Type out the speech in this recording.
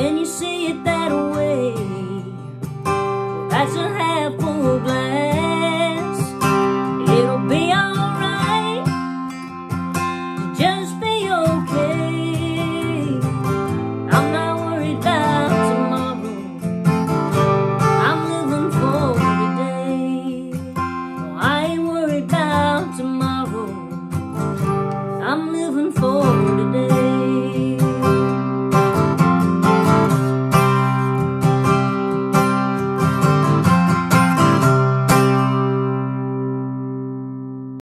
when you see it that way. That's a half full glass. It'll be alright. Just be okay. I'm not worried about tomorrow. I'm living for today. No, I ain't worried about tomorrow. I'm living for today.